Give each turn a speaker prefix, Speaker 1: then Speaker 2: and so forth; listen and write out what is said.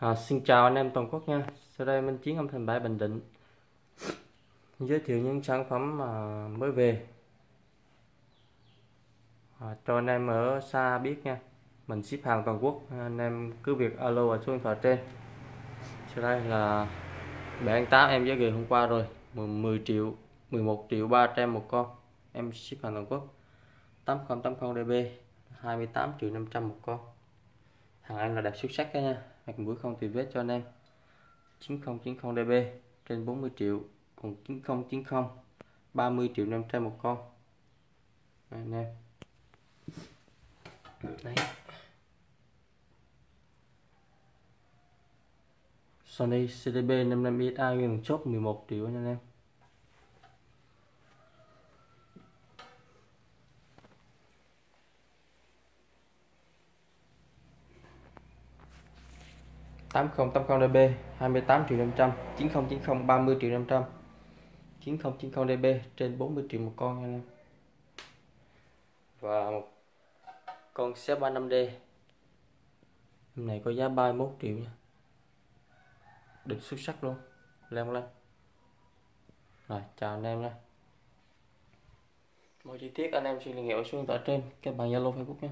Speaker 1: À, xin chào anh em toàn quốc nha. Sau đây Minh Chiến âm thanh bãi Bình Định. Giới thiệu những sản phẩm mà mới về. À, Cho anh em ở xa biết nha. Mình ship hàng toàn quốc. Anh em cứ việc alo vào số điện thoại trên. Sau đây là Bẻ anh tám em giá gửi hôm qua rồi. 10 triệu 11 triệu 300 một con. Em ship hàng toàn quốc. 8080 DB 28 triệu 500 một con. Hàng Anh là đẹp xuất sắc đó nha. Mặt mũi không tùy vết cho anh em. 9090 dB trên 40 triệu còn 9090 30 triệu 500 một con. Đây, anh em. Đấy. Sony CDB 55 ISA nguyên chốt 11 triệu anh em. 8080 dB 28 triệu 500 9090 30 triệu 500 9090 dB trên 40 triệu một con nha anh em. Và một con C35D hôm này có giá 31 triệu nha. Đỉnh xuất sắc luôn. Leo lên. Rồi, chào anh em nha. Mọi chi tiết anh em xin liên hệ số điện thoại trên, các bạn zalo facebook nhé